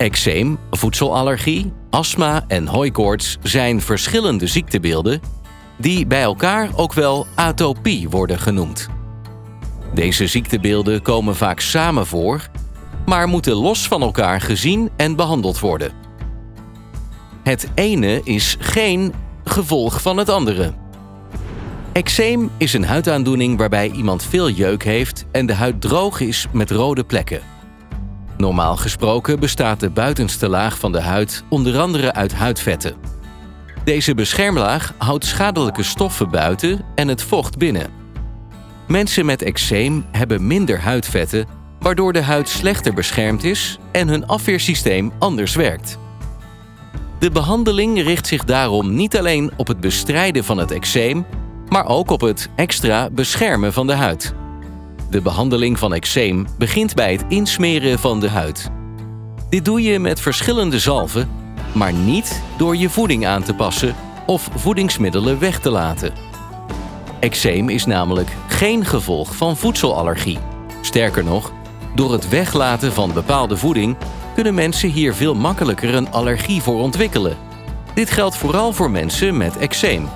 Eczeem, voedselallergie, astma en hooikoorts zijn verschillende ziektebeelden die bij elkaar ook wel atopie worden genoemd. Deze ziektebeelden komen vaak samen voor, maar moeten los van elkaar gezien en behandeld worden. Het ene is geen gevolg van het andere. Eczeem is een huidaandoening waarbij iemand veel jeuk heeft en de huid droog is met rode plekken. Normaal gesproken bestaat de buitenste laag van de huid onder andere uit huidvetten. Deze beschermlaag houdt schadelijke stoffen buiten en het vocht binnen. Mensen met eczeem hebben minder huidvetten, waardoor de huid slechter beschermd is en hun afweersysteem anders werkt. De behandeling richt zich daarom niet alleen op het bestrijden van het eczeem, maar ook op het extra beschermen van de huid. De behandeling van eczeem begint bij het insmeren van de huid. Dit doe je met verschillende zalven, maar niet door je voeding aan te passen of voedingsmiddelen weg te laten. Eczeem is namelijk geen gevolg van voedselallergie. Sterker nog, door het weglaten van bepaalde voeding kunnen mensen hier veel makkelijker een allergie voor ontwikkelen. Dit geldt vooral voor mensen met eczeem.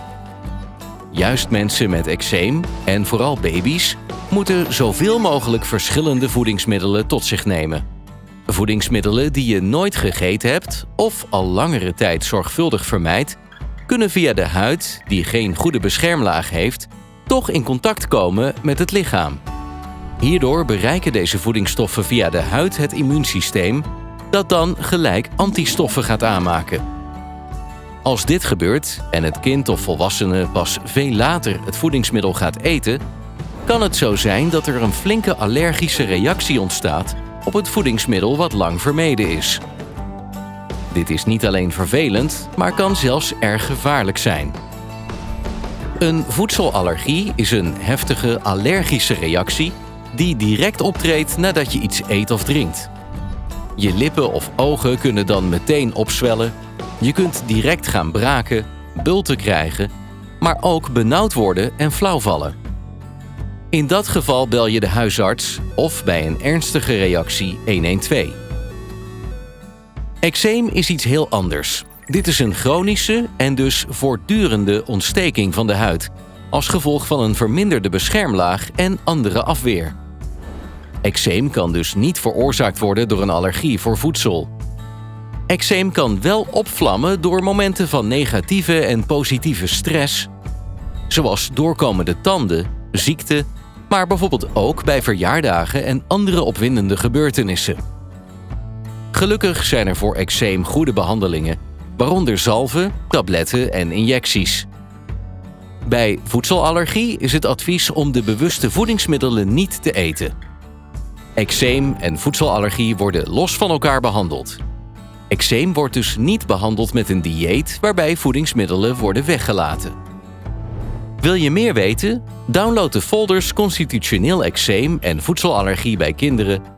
Juist mensen met eczeem, en vooral baby's, moeten zoveel mogelijk verschillende voedingsmiddelen tot zich nemen. Voedingsmiddelen die je nooit gegeten hebt of al langere tijd zorgvuldig vermijdt, kunnen via de huid, die geen goede beschermlaag heeft, toch in contact komen met het lichaam. Hierdoor bereiken deze voedingsstoffen via de huid het immuunsysteem, dat dan gelijk antistoffen gaat aanmaken. Als dit gebeurt en het kind of volwassene pas veel later het voedingsmiddel gaat eten, kan het zo zijn dat er een flinke allergische reactie ontstaat op het voedingsmiddel wat lang vermeden is. Dit is niet alleen vervelend, maar kan zelfs erg gevaarlijk zijn. Een voedselallergie is een heftige allergische reactie die direct optreedt nadat je iets eet of drinkt. Je lippen of ogen kunnen dan meteen opzwellen, je kunt direct gaan braken, bulten krijgen, maar ook benauwd worden en flauwvallen. In dat geval bel je de huisarts of bij een ernstige reactie 112. Eczeem is iets heel anders. Dit is een chronische en dus voortdurende ontsteking van de huid, als gevolg van een verminderde beschermlaag en andere afweer. Eczeem kan dus niet veroorzaakt worden door een allergie voor voedsel. Eczeem kan wel opvlammen door momenten van negatieve en positieve stress, zoals doorkomende tanden, ziekte, maar bijvoorbeeld ook bij verjaardagen en andere opwindende gebeurtenissen. Gelukkig zijn er voor eczeem goede behandelingen, waaronder zalven, tabletten en injecties. Bij voedselallergie is het advies om de bewuste voedingsmiddelen niet te eten. Eczeem en voedselallergie worden los van elkaar behandeld. Eczeem wordt dus niet behandeld met een dieet waarbij voedingsmiddelen worden weggelaten. Wil je meer weten? Download de folders Constitutioneel eczeem en voedselallergie bij kinderen